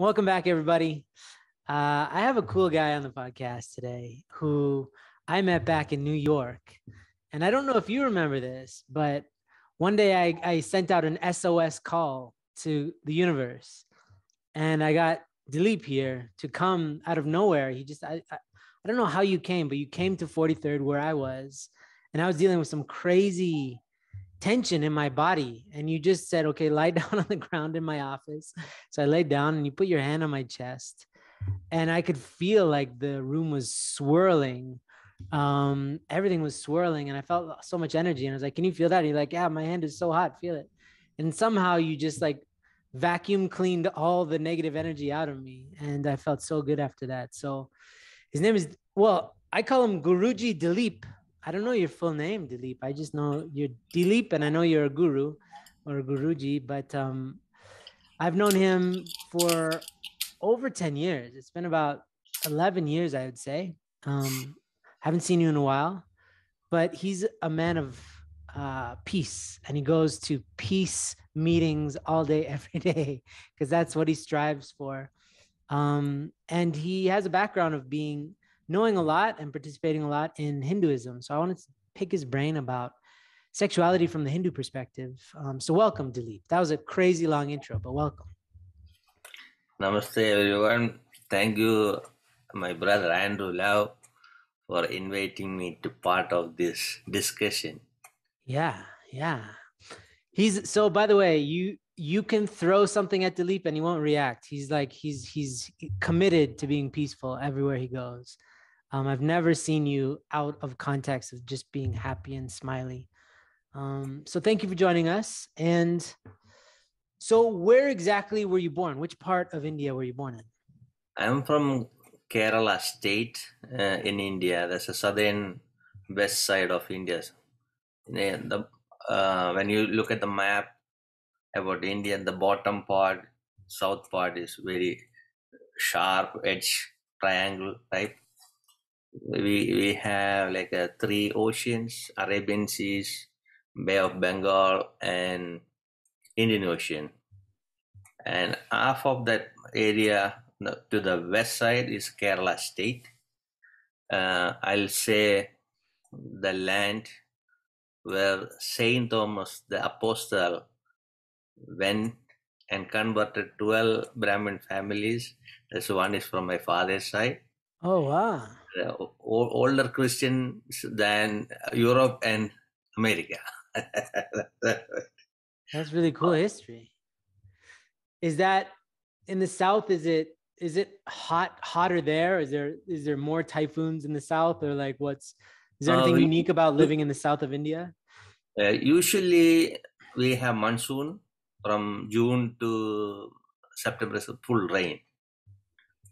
Welcome back, everybody. Uh, I have a cool guy on the podcast today who I met back in New York. And I don't know if you remember this, but one day I, I sent out an SOS call to the universe and I got Dilip here to come out of nowhere. He just, I, I, I don't know how you came, but you came to 43rd where I was. And I was dealing with some crazy tension in my body. And you just said, okay, lie down on the ground in my office. So I laid down and you put your hand on my chest. And I could feel like the room was swirling. Um, everything was swirling, and I felt so much energy. And I was like, Can you feel that? And you're like, Yeah, my hand is so hot, feel it. And somehow you just like vacuum cleaned all the negative energy out of me. And I felt so good after that. So his name is well, I call him Guruji Dilip I don't know your full name, Dilip. I just know you're Dilip, and I know you're a guru or a guruji. But um, I've known him for over ten years. It's been about eleven years, I would say. Um, haven't seen you in a while, but he's a man of uh, peace, and he goes to peace meetings all day, every day, because that's what he strives for. Um, and he has a background of being knowing a lot and participating a lot in Hinduism. So I wanted to pick his brain about sexuality from the Hindu perspective. Um, so welcome, Dilip. That was a crazy long intro, but welcome. Namaste, everyone. Thank you, my brother Andrew Lau, for inviting me to part of this discussion. Yeah, yeah. He's so. By the way, you you can throw something at Dilip and he won't react. He's like he's he's committed to being peaceful everywhere he goes. Um, I've never seen you out of context of just being happy and smiley. Um, so thank you for joining us. And so, where exactly were you born? Which part of India were you born in? I'm from Kerala state uh, in India. That's the southern west side of India. The, uh, when you look at the map about India, the bottom part, south part is very sharp edge triangle type we we have like a three oceans arabian seas bay of bengal and indian ocean. And half of that area to the west side is kerala state. Uh, i'll say the land where saint thomas the apostle went and converted 12 brahmin families. This one is from my father's side. Oh wow uh, older Christians than Europe and America. That's really cool history. Is that in the South? Is it is it hot hotter there? Is there is there more typhoons in the South, or like what's is there anything uh, unique about living in the south of India? Uh, usually, we have monsoon from June to September, so full rain,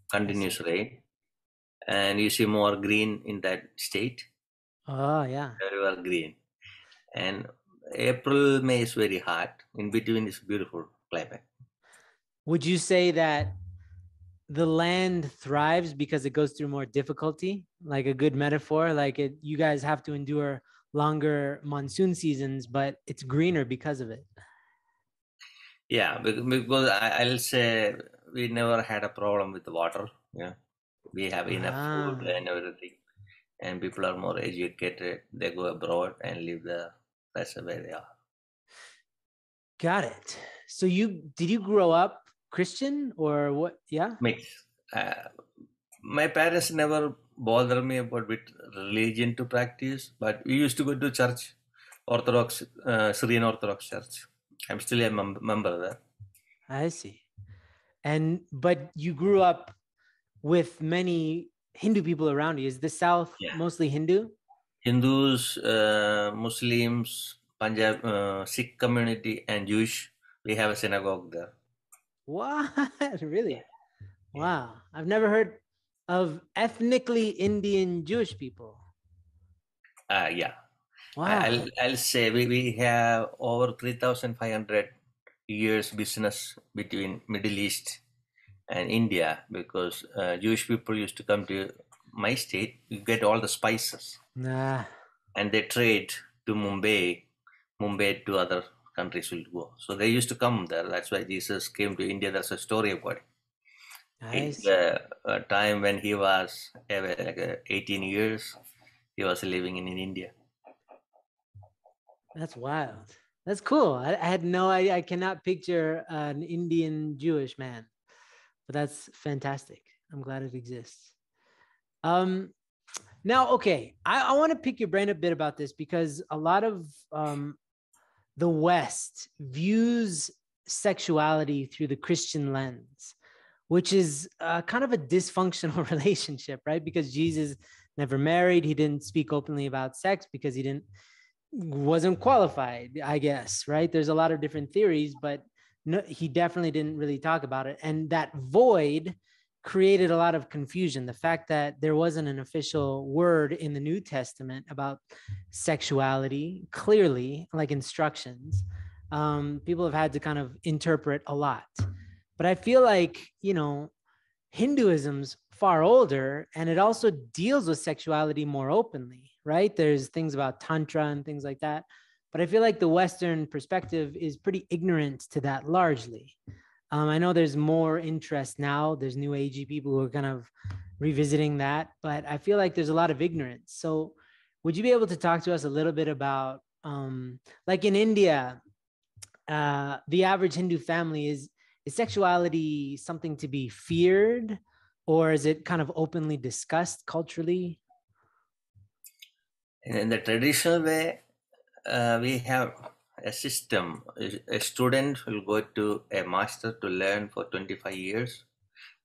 continuous rain and you see more green in that state. Oh yeah, very well green. And April, May is very hot. In between is beautiful climate. Would you say that the land thrives because it goes through more difficulty? Like a good metaphor, like it, you guys have to endure longer monsoon seasons, but it's greener because of it. Yeah, because I'll say we never had a problem with the water. Yeah, we have enough ah. food and everything and people are more educated they go abroad and live there that's where they are. Got it. So you did you grow up christian or what? Yeah? Mix. Uh, my parents never bothered me about with religion to practice but we used to go to church orthodox uh, syrian orthodox church. I'm still a mem- member there. I see. And but you grew up with many Hindu people around you. Is the South yeah. mostly Hindu? Hindus, uh, Muslims, Punjab, uh, Sikh community, and Jewish. We have a synagogue there. What? really? Wow. I've never heard of ethnically Indian Jewish people. Uh, yeah. Wow. I'll, I'll say we, we have over 3,500 years business between Middle East and India because uh, Jewish people used to come to my state. You get all the spices, nah. and they trade to Mumbai. Mumbai to other countries will go. So they used to come there. That's why Jesus came to India. That's a story about it. Nice. The uh, time when he was uh, like uh, 18 years, he was living in, in India. That's wild. That's cool. I, I had no idea. I cannot picture an Indian Jewish man, but that's fantastic. I'm glad it exists. Um, now, okay, I, I want to pick your brain a bit about this because a lot of um, the West views sexuality through the Christian lens, which is uh, kind of a dysfunctional relationship, right? Because Jesus never married, he didn't speak openly about sex because he didn't wasn't qualified, I guess, right? There's a lot of different theories, but no, he definitely didn't really talk about it. And that void created a lot of confusion. The fact that there wasn't an official word in the New Testament about sexuality, clearly, like instructions, um, people have had to kind of interpret a lot. But I feel like, you know, Hinduism's far older and it also deals with sexuality more openly right? There's things about Tantra and things like that. But I feel like the Western perspective is pretty ignorant to that largely. Um, I know there's more interest now. There's new agey people who are kind of revisiting that, but I feel like there's a lot of ignorance. So, would you be able to talk to us a little bit about, um, like in India, uh, the average Hindu family is is sexuality something to be feared, or is it kind of openly discussed culturally? in the traditional way, uh, we have a system. A student will go to a master to learn for 25 years.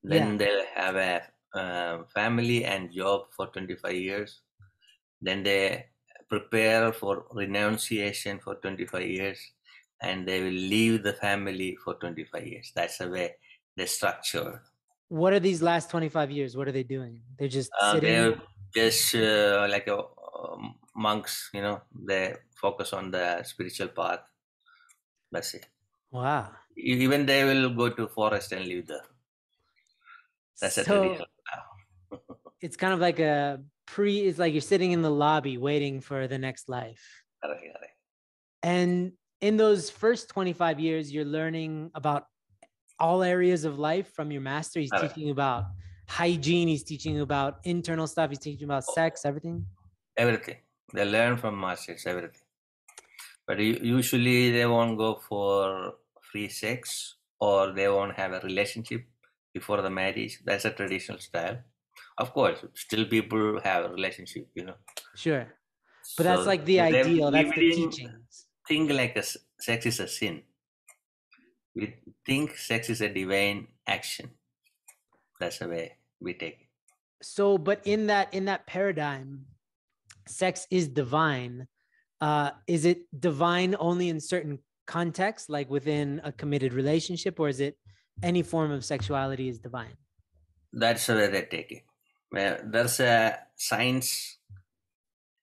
Then yeah. they'll have a uh, family and job for 25 years. Then they prepare for renunciation for 25 years and they will leave the family for 25 years. That's the way they structure. What are these last 25 years? What are they doing? They're just uh, sitting. They're just uh, like a um, monks, you know, they focus on the spiritual path. That's it. Wow. Even they will go to forest and live there. That's so, a it's kind of like a pre. It's like you're sitting in the lobby waiting for the next life. And in those first 25 years, you're learning about all areas of life from your master. He's teaching you about hygiene. He's teaching you about internal stuff. He's teaching about oh. sex, everything everything. They learn from masters everything. But usually they won't go for free sex or they won't have a relationship before the marriage. That's a traditional style. Of course, still people have a relationship, you know. Sure. But so that's like the ideal, that's the teachings. Think like a, sex is a sin. We think sex is a divine action. That's the way we take it. So, but in that in that paradigm, sex is divine, uh, is it divine only in certain contexts, like within a committed relationship, or is it any form of sexuality is divine? That's the way they take it. Well, there's a science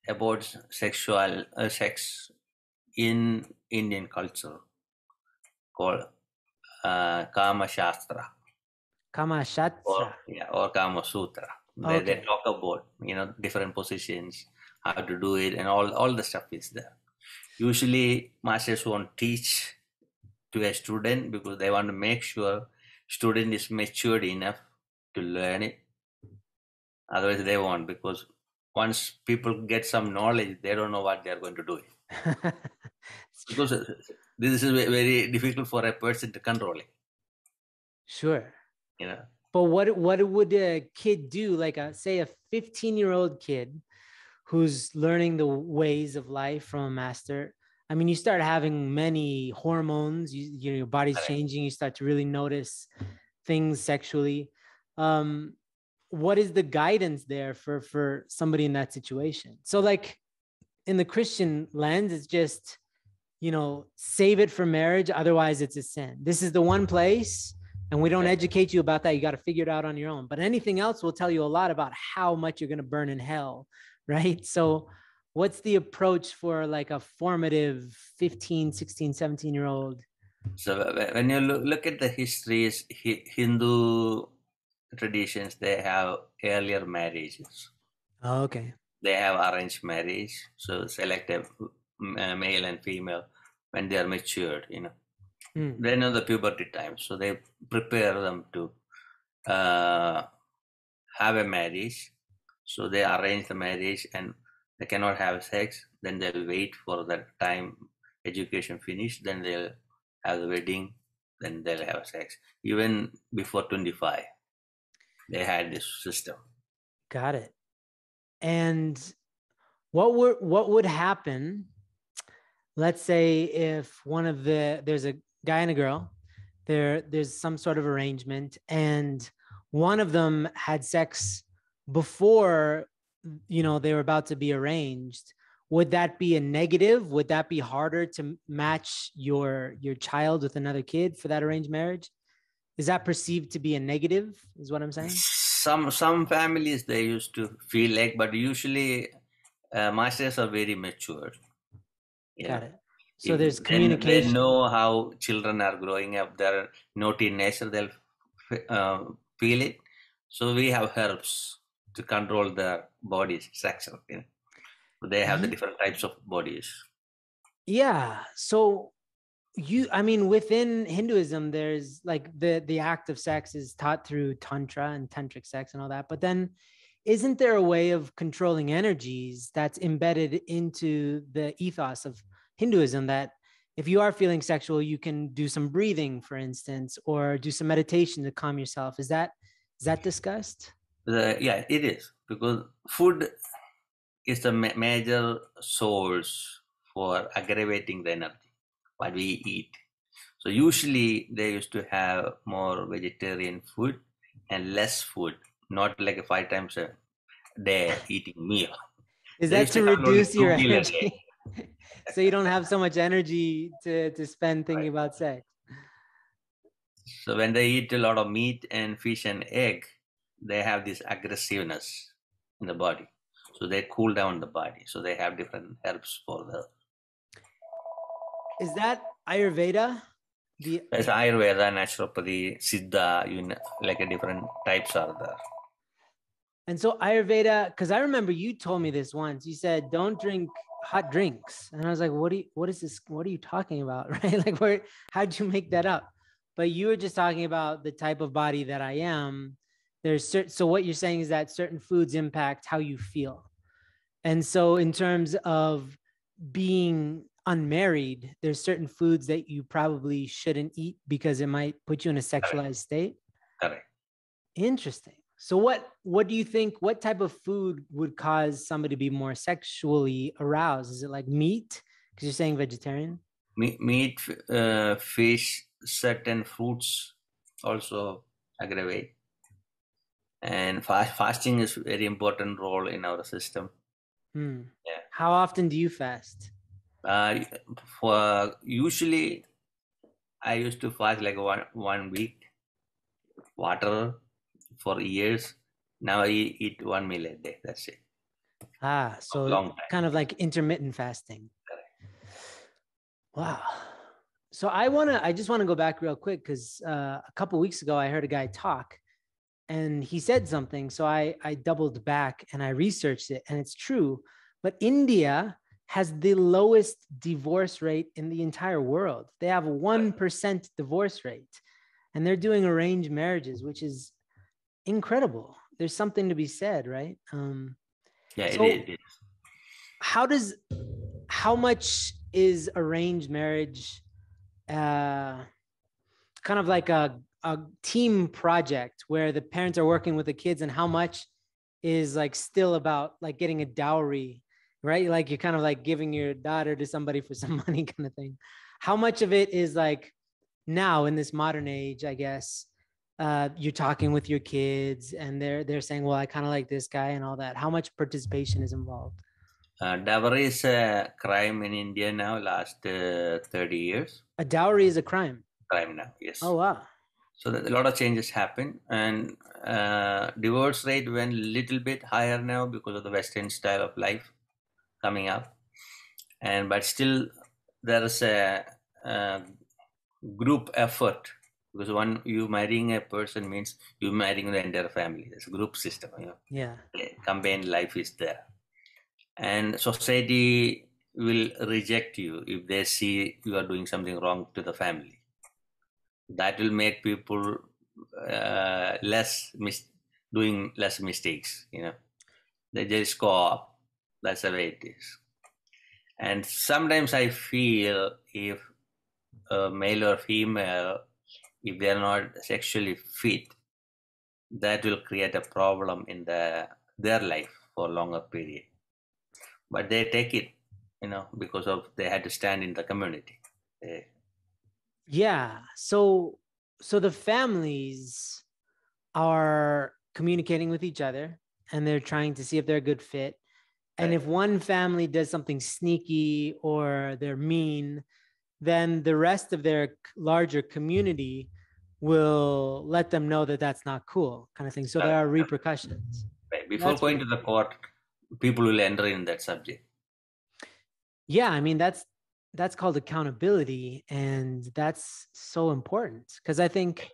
about sexual uh, sex in Indian culture called uh, Kama Shastra. Kama Shastra. Or, yeah, or Kama Sutra. Okay. They, they talk about you know different positions how to do it, and all all the stuff is there. Usually, masters won't teach to a student because they want to make sure student is matured enough to learn it. Otherwise, they won't because once people get some knowledge, they don't know what they are going to do. because uh, this is very difficult for a person to control it. Sure. You know. But what what would a kid do? Like a say a 15 year old kid who's learning the ways of life from a master. I mean you start having many hormones you, you know your body's changing you start to really notice things sexually. Um what is the guidance there for for somebody in that situation? So like in the christian lens it's just you know save it for marriage otherwise it's a sin. This is the one place and we don't educate you about that. You got to figure it out on your own. But anything else will tell you a lot about how much you're going to burn in hell right so what's the approach for like a formative 15 16 17 year old so when you look, look at the histories hindu traditions they have earlier marriages oh, okay they have arranged marriage so select a male and female when they are matured you know mm. they know the puberty time so they prepare them to uh, have a marriage. So they arrange the marriage and they cannot have sex. Then they'll wait for that time education finish. Then they'll have the wedding. Then they'll have sex. Even before 25, they had this system. Got it. And what would what would happen? Let's say if one of the there's a guy and a girl, there there's some sort of arrangement, and one of them had sex before you know they were about to be arranged would that be a negative? Would that be harder to match your your child with another kid for that arranged marriage? Is that perceived to be a negative is what i'm saying? Some some families they used to feel like but usually uh, masters are very mature. Got it. So if there's communication they know how children are growing up they're not in nature they'll uh, feel it. So we have herbs to control their bodies structure. You know? so they have the mm-hmm. different types of bodies. Yeah. So you i mean within hinduism there's like the the act of sex is taught through tantra and tantric sex and all that but then isn't there a way of controlling energies that's embedded into the ethos of hinduism that if you are feeling sexual you can do some breathing for instance or do some meditation to calm yourself is that is that discussed the, yeah, it is because food is the ma- major source for aggravating the energy what we eat. So usually they used to have more vegetarian food and less food, not like a five times a day eating meal. Is that to, to reduce your energy? so you don't have so much energy to, to spend thinking right. about sex. So when they eat a lot of meat and fish and egg, they have this aggressiveness in the body. So they cool down the body. So they have different herbs for the. Is that Ayurveda? The There's Ayurveda, naturopathy, Siddha, you know, like a different types are there. And so Ayurveda, because I remember you told me this once. You said don't drink hot drinks, and I was like, "What do you? What is this? What are you talking about? Right? Like, where? How'd you make that up?" But you were just talking about the type of body that I am, there's certain so what you're saying is that certain foods impact how you feel. And so in terms of being unmarried there's certain foods that you probably shouldn't eat because it might put you in a sexualized state. Correct. interesting. So what what do you think what type of food would cause somebody to be more sexually aroused? Is it like meat? Because you're saying vegetarian. Meat, meat uh, fish certain fruits also aggravate and fast, fasting is very important role in our system. Hmm. yeah. How often do you fast? Uh for usually i used to fast like one one week water for years. Now i eat one meal a day that's it. Ah so kind of like intermittent fasting. Wow. So i want to i just want to go back real quick because uh, a couple weeks ago i heard a guy talk and he said something so i i doubled back and i researched it and it's true but india has the lowest divorce rate in the entire world. They have a 1% divorce rate and they're doing arranged marriages which is incredible. There's something to be said right? Um yeah so it is. how does how much is arranged marriage uh kind of like a a team project where the parents are working with the kids and how much is like still about like getting a dowry right? Like you're kind of like giving your daughter to somebody for some money kind of thing. How much of it is like now in this modern age i guess uh, you're talking with your kids and they're they're saying well i kind of like this guy and all that. How much participation is involved? Uh, dowry is a crime in india now last uh, 30 years. A dowry is a crime? Crime now yes. Oh wow so that a lot of changes happen and uh, divorce rate went a little bit higher now because of the western style of life coming up. And but still there is a, a group effort because when you marrying a person means you marrying the entire family. It's a group system you know. Yeah. Combined life is there. And society will reject you if they see you are doing something wrong to the family that will make people uh, less mis- doing less mistakes. You know, they just go up. That's the way it is. And sometimes I feel if a male or female, if they are not sexually fit, that will create a problem in the their life for longer period. But they take it, you know, because of they had to stand in the community. They, Yeah. So so the families are communicating with each other and they're trying to see if they're a good fit. And if one family does something sneaky or they're mean, then the rest of their larger community will let them know that that's not cool, kind of thing. So there are repercussions. right. Before That's going to the court, people will enter in that subject. Yeah, I mean that's that's called accountability and that's so important because I think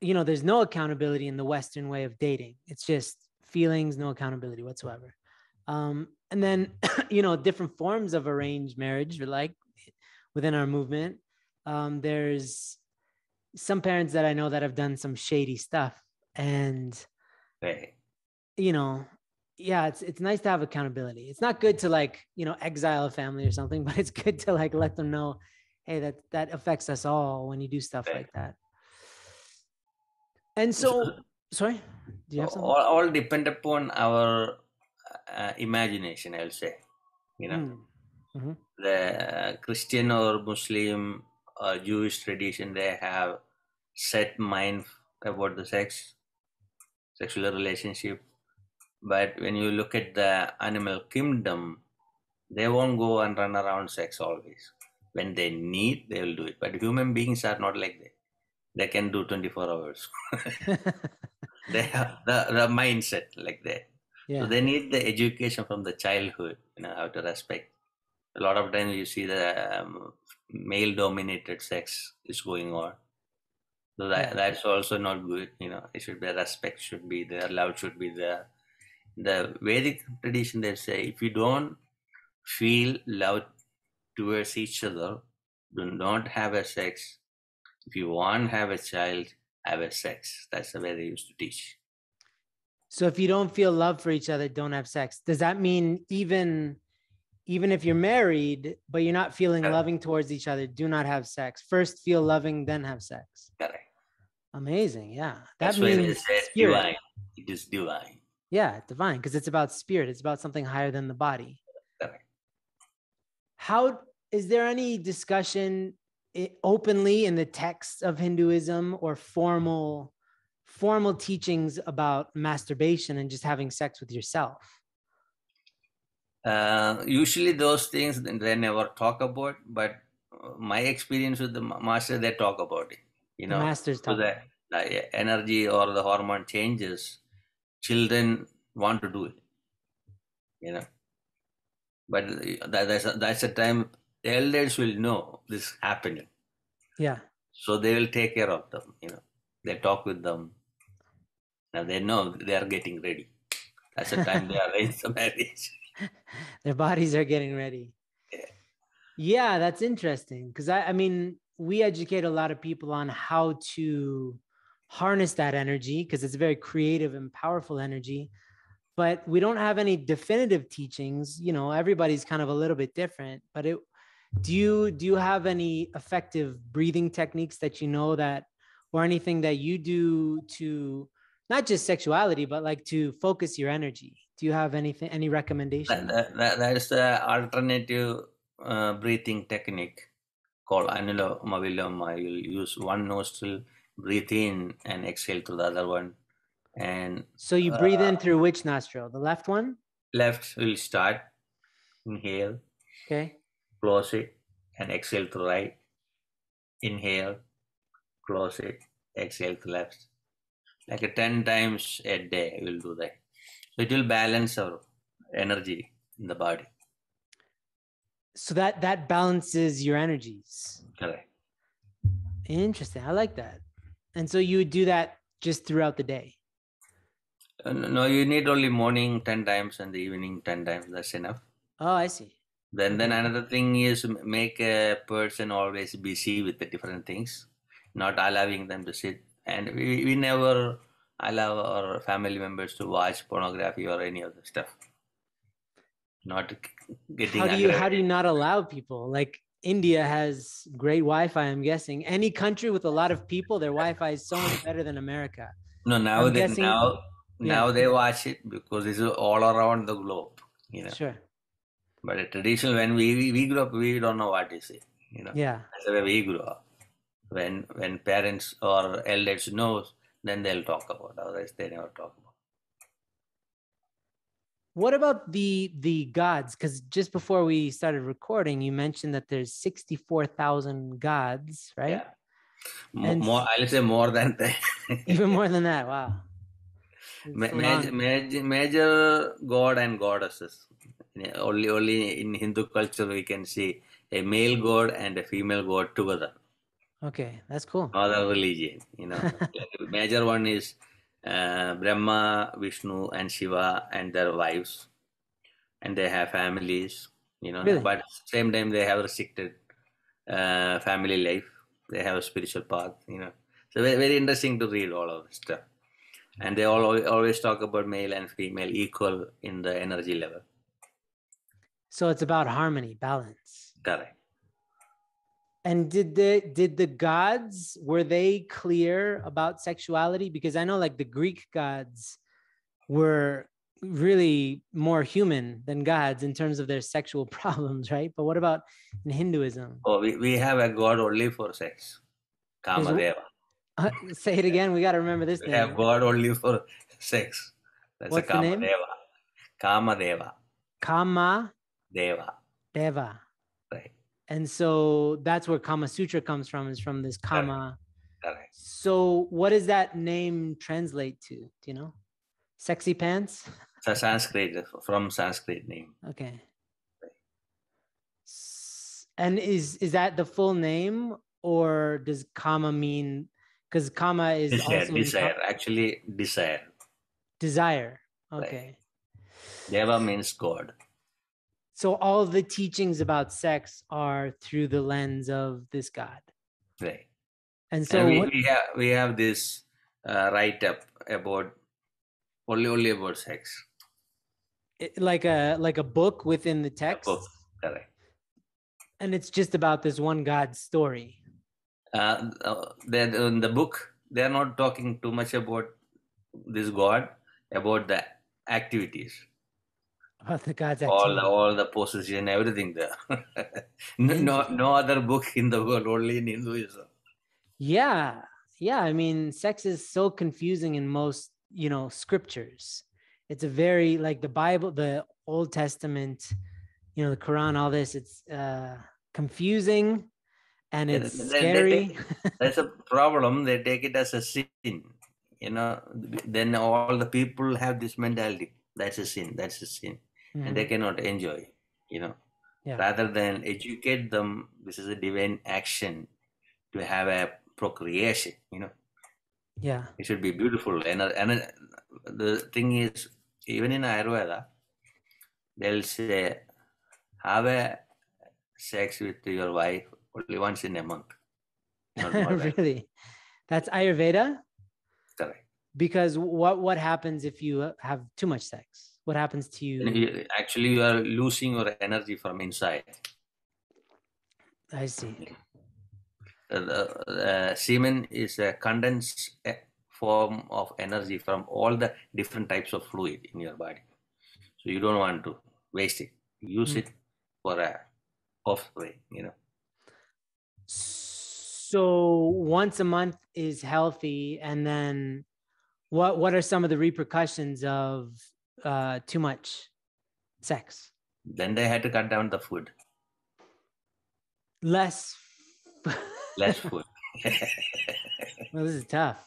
you know there's no accountability in the western way of dating. It's just feelings, no accountability whatsoever. Um and then you know different forms of arranged marriage like within our movement. Um there's some parents that I know that have done some shady stuff and Right. you know yeah it's it's nice to have accountability it's not good to like you know exile a family or something but it's good to like let them know hey that that affects us all when you do stuff Right. like that and so sorry do you have something all, all depend upon our uh, imagination, I'll say. You know, Mm, the Christian or Muslim or Jewish tradition, they have set mind about the sex, sexual relationship. But when you look at the animal kingdom, they won't go and run around sex always. When they need, they will do it. But human beings are not like that. They can do 24 hours. they have the, the mindset like that. yeah So they need the education from the childhood, you know, how to respect. A lot of times you see the um, male dominated sex is going on. So that, that's also not good, you know. It should be respect should be there, love should be there. The Vedic tradition they say if you don't feel love towards each other, do not have a sex. If you want to have a child, have a sex. That's the way they used to teach. so if you don't feel love for each other don't have sex does that mean even even if you're married but you're not feeling Correct. loving towards each other do not have sex first feel loving then have sex Correct. amazing yeah that That's means say divine. It is divine. Yeah, divine, because it's about spirit. It's about something higher than the body. How is there any discussion openly in the texts of Hinduism or formal formal teachings about masturbation and just having sex with yourself? Uh, usually those things they never talk about, but uh, my experience with the master, they talk about it. You The know, masters so talk. the, the energy or the hormone changes, children want to do it. You know, but that, that's a, that's a time the elders will know this happening, Yeah. so they will take care of them. You know, they talk with them. Now they know they are getting ready. That's the time they arrange the marriage. Their bodies are getting ready. Yeah. Yeah, that's interesting. Because I, I mean, we educate a lot of people on how to harness that energy because it's a very creative and powerful energy. But we don't have any definitive teachings. You know, everybody's kind of a little bit different. But it do you do you have any effective breathing techniques that you know that or anything that you do to not just sexuality, but like to focus your energy? Do you have anything any recommendations? That, that, that is the alternative uh, breathing technique called Anuloma Viloma. You'll use one nostril, breathe in, and exhale through the other one. And So you breathe in Uh, through which nostril? The left one? left will start, inhale, Okay. close it, and exhale to right. Inhale, close it, exhale to left. Like a 10 times a day, we'll do that. So it will balance our energy in the body. So that that balances your energies. Correct. Interesting. I like that. And so you would do that just throughout the day. Uh, No, you need only morning 10 times and the evening 10 times. That's enough. Oh, I see. Then, then another thing is make a person always busy with the different things. not allowing them to sit. And we, we never allow our family members to watch pornography or any other stuff. Not getting. How do you how do you not allow people? Like India has great Wi-Fi. I'm guessing any country with a lot of people, their Wi-Fi is so much better than America. No, now I'm they guessing- now Yeah. now they watch it because it's all around the globe. You know. Sure. But a traditional when we, we grew up, we don't know what is it. You know. Yeah. That's the way we grew up. When when parents or elders knows, then they'll talk about. Otherwise, they never talk about. What about the the gods? Because just before we started recording, you mentioned that there's sixty-four thousand gods, right? Yeah. And- more, I'll say more than that. Even more than that. Wow. Ma- major, major, major god and goddesses. Only only in Hindu culture we can see a male god and a female god together. Okay, that's cool. Other religion, you know. Like, major one is uh, Brahma, Vishnu, and Shiva and their wives, and they have families, you know. Really? But same time they have restricted uh, family life. They have a spiritual path, you know. So very, very interesting to read all of this stuff. And they all always talk about male and female equal in the energy level. So it's about harmony, balance. Correct. And did the did the gods were they clear about sexuality? Because I know like the Greek gods were really more human than gods in terms of their sexual problems, right? But what about in Hinduism? Oh, we, we have a god only for sex. Kamadeva. Uh, say it again. We got to remember this We name. have God only for sex. That's What's a the name? Kamadeva. Kamadeva. Kama Deva. Deva. Right. And so that's where Kama Sutra comes from, is from this. Kama. So what does that name translate to? Do you know? Sexy pants? It's a Sanskrit, uh, from Sanskrit name. Okay. And is is that the full name or does Kama mean because Kama is Desire, also desire. Actually, desire. desire. Right. Okay. Deva means God. So all the teachings about sex are through the lens of this God. Right. And so and we, what, we have we have this uh, write up about only only about sex. it- like a like a book within the text book. Correct. and it's just about this one God story. Uh, uh, then in the book, they are not talking too much about this God, about the activities. About the God's all all the position, everything there. no, no, other book in the world, only in Hinduism. Yeah. Yeah. I mean, sex is so confusing in most, you know, scriptures. It's a very like the Bible, the Old Testament, you know, the Quran, all this, it's uh confusing and it's they- they scary. That's a problem. They take it as a sin. You know, then all the people have this mentality. That's a sin. That's a sin, and they Mhm. cannot enjoy. You know, Yeah. rather than educate them, this is a divine action to have a procreation. You know, Yeah. it should be beautiful. And and the thing is, even in Ayurveda, they'll say, have a sex with your wife only once in a month. Not more than- really? That's Ayurveda? Correct. Because what what happens if you have too much sex? What happens to you? Actually, you are losing your energy from inside. I see. Uh, the uh, semen is a condensed uh, form of energy from all the different types of fluid in your body. So you don't want to waste it. Use Mm. it for a offspring. You know. So once a month is healthy, and then what what are some of the repercussions of uh, too much sex? Then they had to cut down the food, Less. less food. well, this is tough.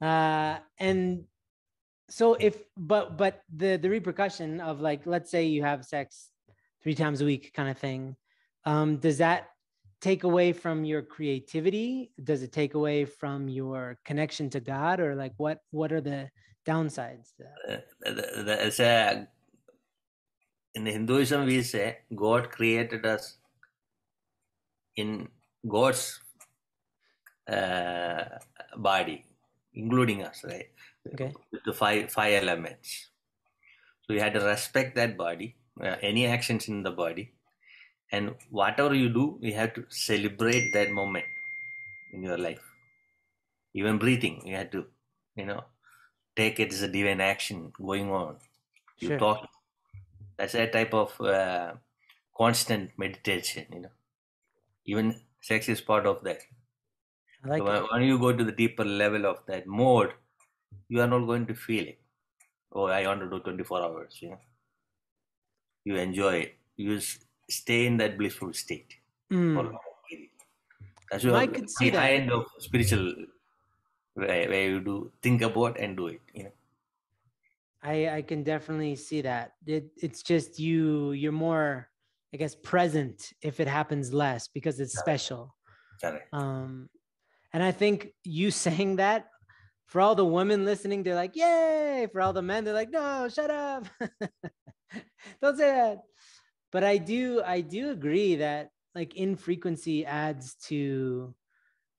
Uh, and so if but but the the repercussion of like let's say you have sex three times a week kind of thing, um, does that take away from your creativity? Does it take away from your connection to God, or like what what are the downsides? Uh, the- the- a- in Hinduism, we say God created us in God's uh, body, including us, right? Okay. With the five five elements. So you had to respect that body, uh, any actions in the body, and whatever you do, you have to celebrate that moment in your life. Even breathing, you have to, you know, take it as a divine action going on. You Sure. talk. That's a type of uh, constant meditation. You know, even sex is part of that. I like So when, you go to the deeper level of that mode, you are not going to feel it. Oh, I want to do 24 hours, you know. You enjoy it. You stay in that blissful state Mm. That's No, your I could see high that. end of spiritual where, where you do think about and do it, you know. I I can definitely see that. It it's just you you're more I guess present if it happens less because it's Correct. special. Correct. Um and I think you saying that for all the women listening, they're like, yay. For all the men, they're like, no, shut up. Don't say that. But I do, I do agree that like infrequency adds to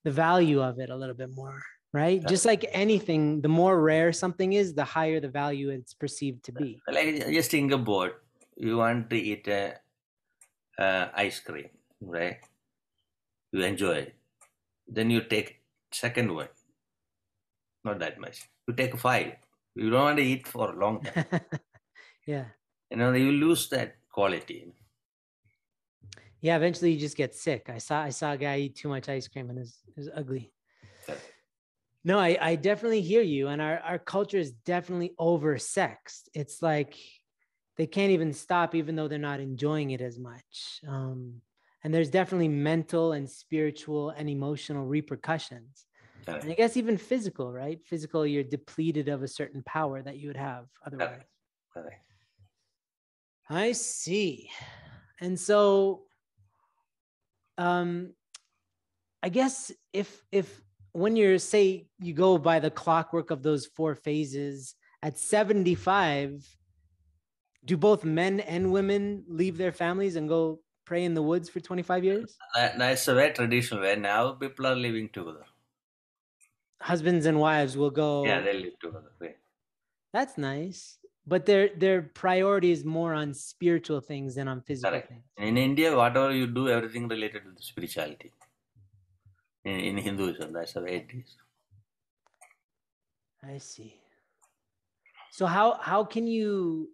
the value of it a little bit more, right? Just like anything, the more rare something is, the higher the value it's perceived to be. Like just think about you want to eat a, uh, ice cream, right? You enjoy it. Then you take second one, not that much. You take five. You don't want to eat for a long time. yeah. You know, you lose that quality. Yeah. Eventually you just get sick. I saw I saw a guy eat too much ice cream and it was, it was ugly. No, I, I definitely hear you. And our, our culture is definitely oversexed. It's like they can't even stop, even though they're not enjoying it as much. Um, and there's definitely mental and spiritual and emotional repercussions. Correct. And I guess even physical, right? Physical, you're depleted of a certain power that you would have otherwise. Correct. I see. And so um I guess if if when you're say you go by the clockwork of those four phases at 75 do both men and women leave their families and go pray in the woods for 25 years? That, that's a very traditional way. Now people are living together. Husbands and wives will go Yeah, they live together. Yeah. That's nice. But their their priority is more on spiritual things than on physical Correct. things. In India, whatever you do, everything related to the spirituality. In, in Hinduism, that's the way it is. I see. So how how can you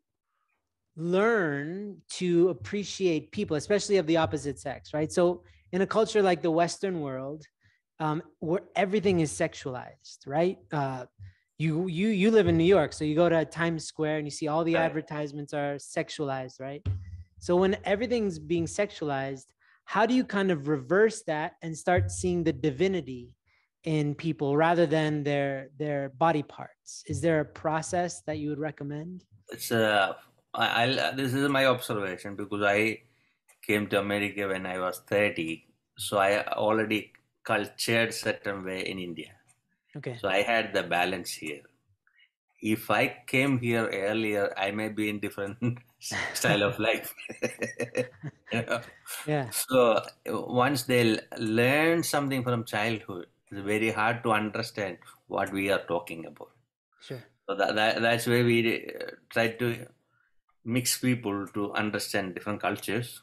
learn to appreciate people, especially of the opposite sex, right? So in a culture like the Western world, um, where everything is sexualized, right? Uh, you you you live in New York, so you go to Times Square and you see all the advertisements are sexualized, right? So when everything's being sexualized, how do you kind of reverse that and start seeing the divinity in people rather than their their body parts? Is there a process that you would recommend? It's uh, I, I'll, this is my observation because I came to America when I was 30. So I already cultured certain way in India. Okay. So I had the balance here. If I came here earlier, I may be in different style of life. You know? Yeah. So once they learn something from childhood, it's very hard to understand what we are talking about. Sure. So that, that that's where we uh, try to mix people to understand different cultures.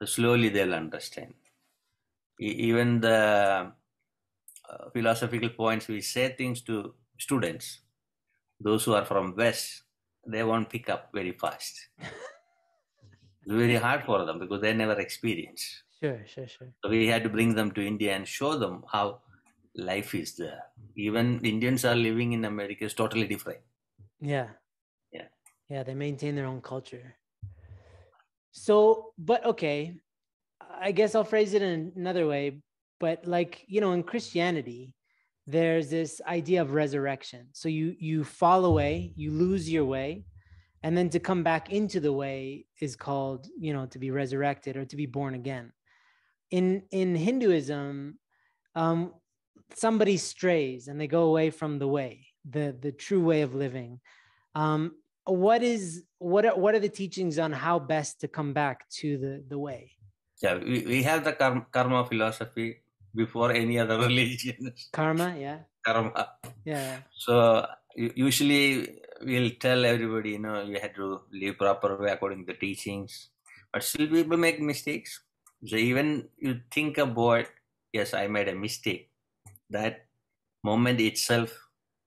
So slowly they'll understand. Even the uh, philosophical points, we say things to students. Those who are from West, they won't pick up very fast. It's very hard for them because they never experience. Sure. Sure. Sure. So we had to bring them to India and show them how life is there. Even Indians are living in America is totally different. Yeah. Yeah. Yeah. They maintain their own culture. So, but okay, I guess I'll phrase it in another way. But like, you know, in Christianity, there's this idea of resurrection. So you you fall away, you lose your way, and then to come back into the way is called, you know, to be resurrected or to be born again. In in Hinduism, um, somebody strays and they go away from the way, the the true way of living. Um, what is what are, what are the teachings on how best to come back to the the way? Yeah, we, we have the karma, karma philosophy before any other religion. Karma, yeah. Karma. Yeah. So usually we'll tell everybody, you know, you had to live proper way according to the teachings. But still people make mistakes. So even you think about, yes, I made a mistake. That moment itself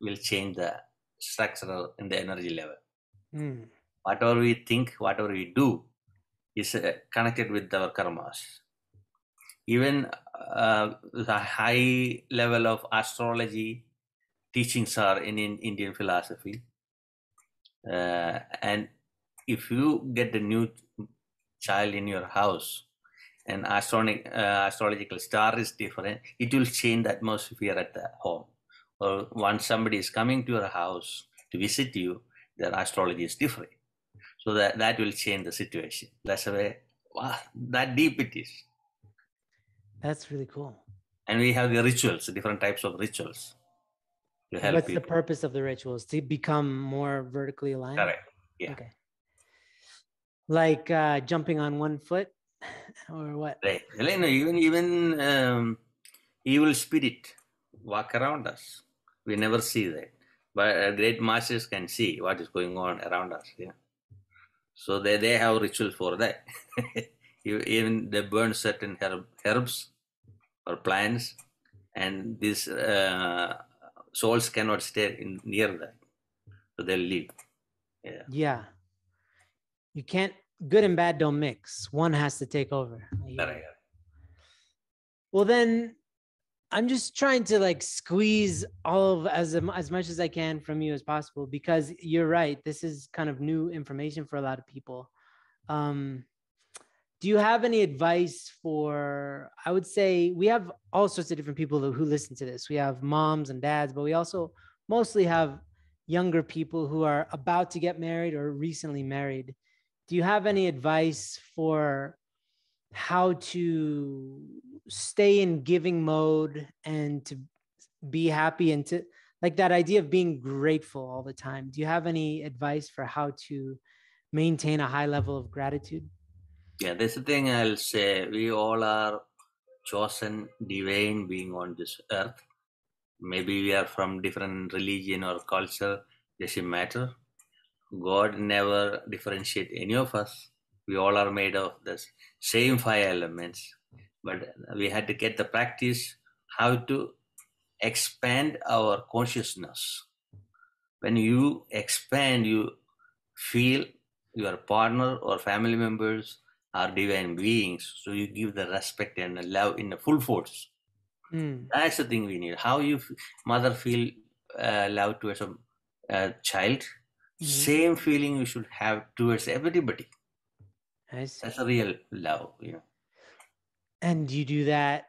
will change the structural in the energy level. Mm. Whatever we think, whatever we do, is uh, connected with our karmas. Even uh, the high level of astrology teachings are in, in Indian philosophy. Uh, and if you get a new child in your house and astronomic, uh, astrological star is different, it will change the atmosphere at the home. Or once somebody is coming to your house to visit you, their astrology is different. So that, that will change the situation. That's the way, wow, that deep it is. That's really cool. And we have the rituals, different types of rituals to help What's people. the purpose of the rituals? To become more vertically aligned? Correct. Yeah. Okay. Like uh, jumping on one foot or what? Right. Well, you know, even even um, evil spirit walk around us. We never see that, but uh, great masters can see what is going on around us. Yeah. So they they have rituals for that. You- even they burn certain herb, herbs or plants, and these uh, souls cannot stay in near that, so they'll leave. Yeah. Yeah. You can't, good and bad don't mix. One has to take over. I hear Correct. you. Well, then I'm just trying to like squeeze all of as as much as I can from you as possible because you're right. This is kind of new information for a lot of people. Um, do you have any advice for? I would say we have all sorts of different people who, listen to this. We have moms and dads, but we also mostly have younger people who are about to get married or recently married. Do you have any advice for how to stay in giving mode and to be happy and to like that idea of being grateful all the time? Do you have any advice for how to maintain a high level of gratitude? Yeah, that's the thing I'll say. We all are chosen divine being on this earth. Maybe we are from different religion or culture, doesn't matter. God never differentiate any of us. We all are made of the same five elements, but we had to get the practice how to expand our consciousness. When you expand, you feel your partner or family members are divine beings, so you give the respect and the love in the full force. Mm, That's the thing we need. How you f- mother feel uh, love towards a, child, Mhm. same feeling you should have towards everybody. That's a real love. You know. And you do that,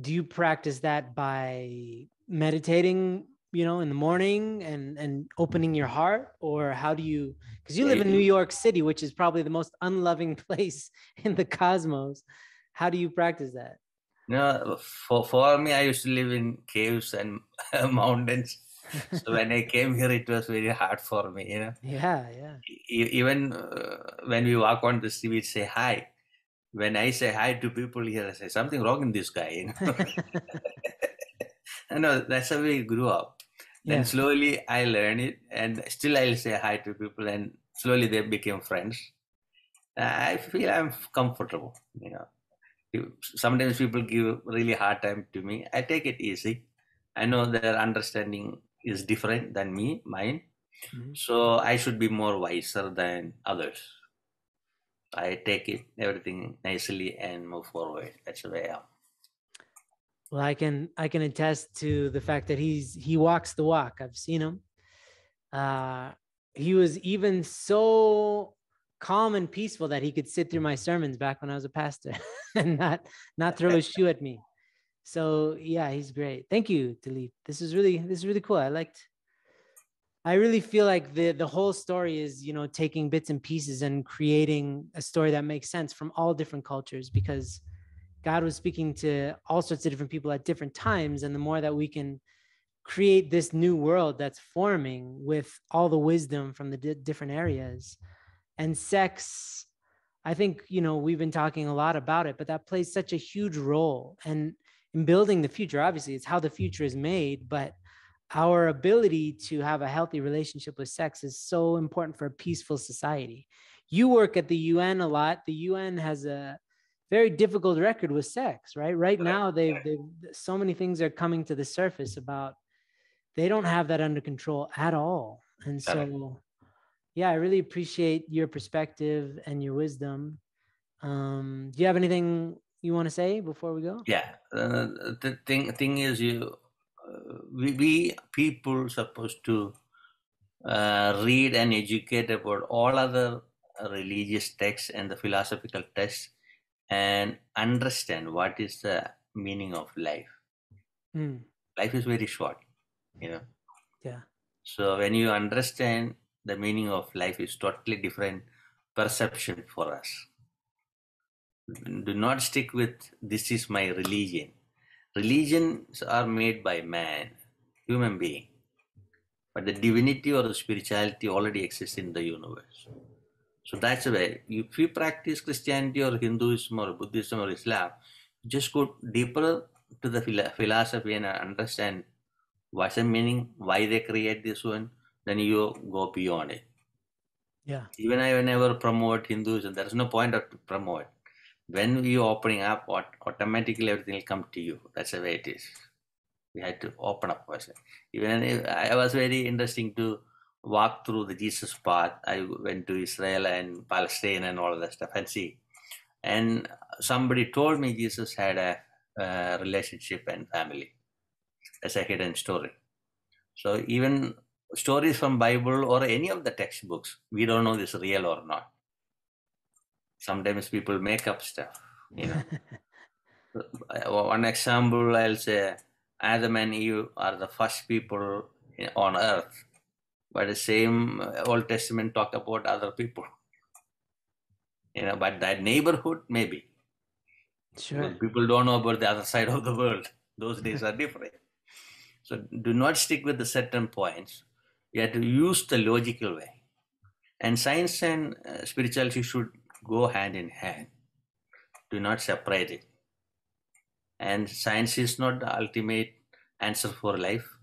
do you practice that by meditating, you know, in the morning and and opening your heart or how do you because you live in New York City, which is probably the most unloving place in the cosmos. How do you practice that? No, for for me, I used to live in caves and mountains. So when I came here, it was very hard for me. You know. Yeah, yeah. Even uh, when we walk on the street, we say hi. When I say hi to people here, I say something wrong in this guy. You know? I know that's how we grew up. Then Yeah. slowly I learned it, and still I'll say hi to people, and slowly they became friends. I feel I'm comfortable. You know, sometimes people give really hard time to me. I take it easy. I know their understanding is different than me, mine. Mhm. So I should be more wiser than others. I take it everything nicely and move forward. That's the way I am. Well, I can I can attest to the fact that he's he walks the walk. I've seen him. Uh, he was even so calm and peaceful that he could sit through my sermons back when I was a pastor and not not throw a shoe at me. So yeah, he's great. Thank you, Delete. This is really this is really cool. I liked. I really feel like the the whole story is you know taking bits and pieces and creating a story that makes sense from all different cultures because God was speaking to all sorts of different people at different times. And the more that we can create this new world that's forming with all the wisdom from the di- different areas and sex, I think, you know, we've been talking a lot about it, but that plays such a huge role. And in building the future. Obviously, it's how the future is made, but our ability to have a healthy relationship with sex is so important for a peaceful society. You work at the UN a lot. The UN has a very difficult record with sex, right? Right now, they've, they've so many things are coming to the surface about they don't have that under control at all. And so, yeah, I really appreciate your perspective and your wisdom. Um, do you have anything you want to say before we go? Yeah, uh, the thing thing is, you uh, we, we people supposed to uh, read and educate about all other religious texts and the philosophical texts and understand what is the meaning of life. Mm. Life is very short, you know. Yeah. So when you understand the meaning of life is totally different perception for us. Do not stick with this is my religion. Religions are made by man, human being. But the divinity or the spirituality already exists in the universe. So that's why if you practice Christianity or Hinduism or Buddhism or Islam, just go deeper to the philosophy and understand what's the meaning, why they create this one, then you go beyond it. Yeah. Even I never promote Hinduism. There's no point of promote. When you opening up, what automatically everything will come to you. That's the way it is. We had to open up first. Even I was very interesting to walk through the Jesus path. I went to Israel and Palestine and all that stuff and see. And somebody told me Jesus had a, a relationship and family. That's a hidden story. So even stories from Bible or any of the textbooks, we don't know this real or not. Sometimes people make up stuff, you know. Uh, one example I'll say Adam and Eve are the first people on earth, but the same uh, Old Testament talk about other people. You know, but that neighborhood maybe. Sure. People don't know about the other side of the world. Those days are different. So do not stick with the certain points. You have to use the logical way. And science and uh, spirituality should go hand in hand. Do not separate it. And science is not the ultimate answer for life.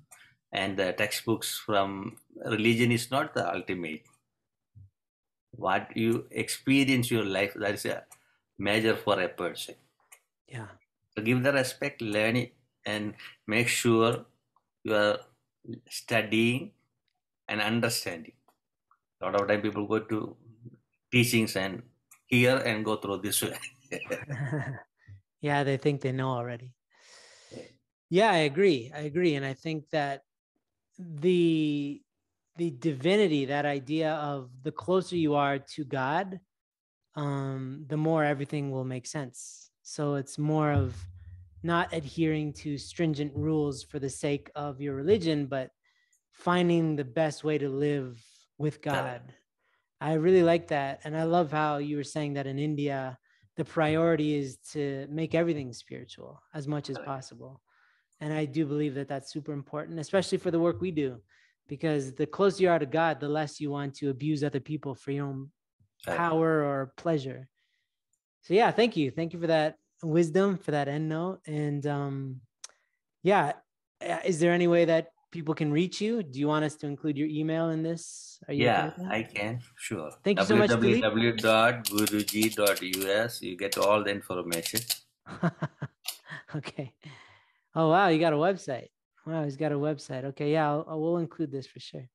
And the textbooks from religion is not the ultimate. What you experience your life, that is a measure for a person. Yeah. So give the respect, learn it, and make sure you are studying and understanding. A lot of time people go to teachings and hear and go through this way. yeah, they think they know already. Yeah, I agree. I agree. And I think that the the divinity, that idea of the closer you are to God, um, the more everything will make sense. So it's more of not adhering to stringent rules for the sake of your religion, but finding the best way to live with God. I really like that. And I love how you were saying that in India, the priority is to make everything spiritual as much as possible. And I do believe that that's super important, especially for the work we do, because the closer you are to God, the less you want to abuse other people for your own power or pleasure. So, yeah, thank you. Thank you for that wisdom for that end note. And um, yeah, is there any way that people can reach you? Do you want us to include your email in this? yeah, I can. Sure. Thank you so much. www.guruji.us. You get all the information. okay. Oh wow, you got a website. Wow, he's got a website. Okay, yeah, I'll, I will include this for sure.